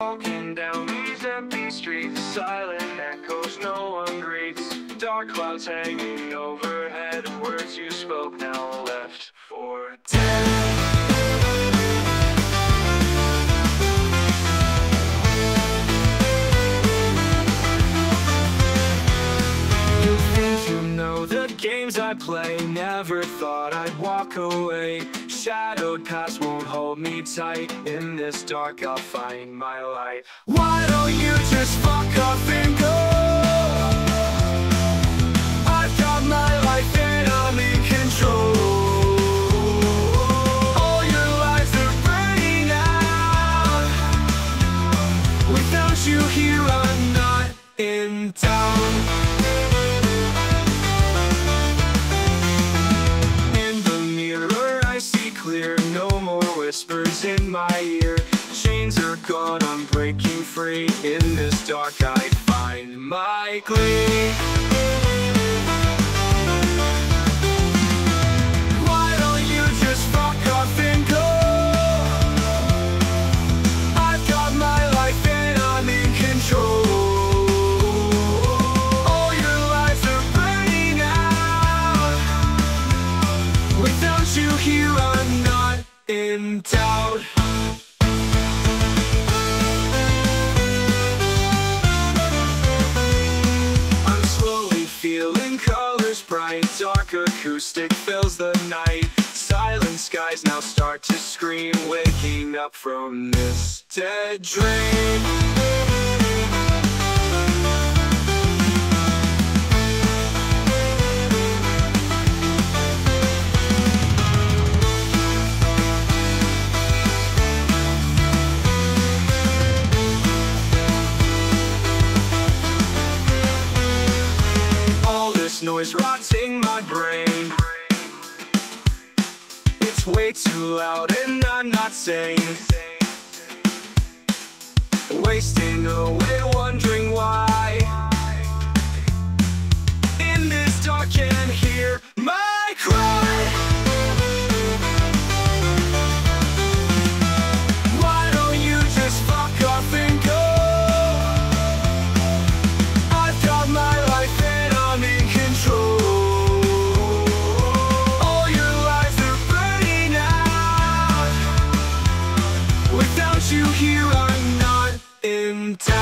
Walking down these empty streets, silent echoes no one greets. Dark clouds hanging overhead, words you spoke now left for dead. You think you know the games I play Never thought I'd walk away Shadowed past won't hold me tight. In this dark I'll find my light. Why don't you just fuck off and go? I've got my life control. All your lives are burning out. Without you here I'm not in town I'm breaking free In this dark I find my glee Why don't you just fuck off and go? I've got my life and I'm in control All your lives are burning out Without you here, I'm not in doubt. The night. Silent skies now start to scream. Waking up from this dead dream. All this noise rotting my brain It's way too loud and I'm not sane. Wasting away wondering why out.